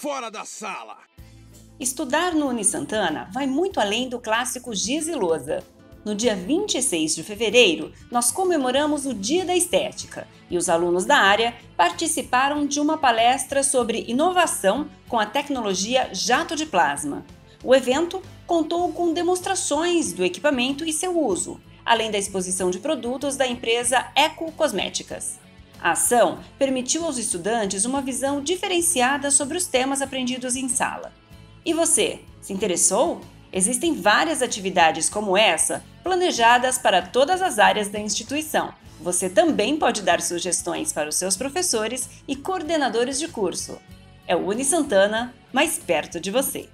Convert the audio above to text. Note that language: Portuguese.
fora da sala! Estudar no Unisantana vai muito além do clássico giz e lousa. No dia 26 de fevereiro, nós comemoramos o Dia da Estética e os alunos da área participaram de uma palestra sobre inovação com a tecnologia jato de plasma. O evento contou com demonstrações do equipamento e seu uso, além da exposição de produtos da empresa Eco Cosméticas. A ação permitiu aos estudantes uma visão diferenciada sobre os temas aprendidos em sala. E você, se interessou? Existem várias atividades como essa planejadas para todas as áreas da instituição. Você também pode dar sugestões para os seus professores e coordenadores de curso. É o Uni Santana, mais perto de você.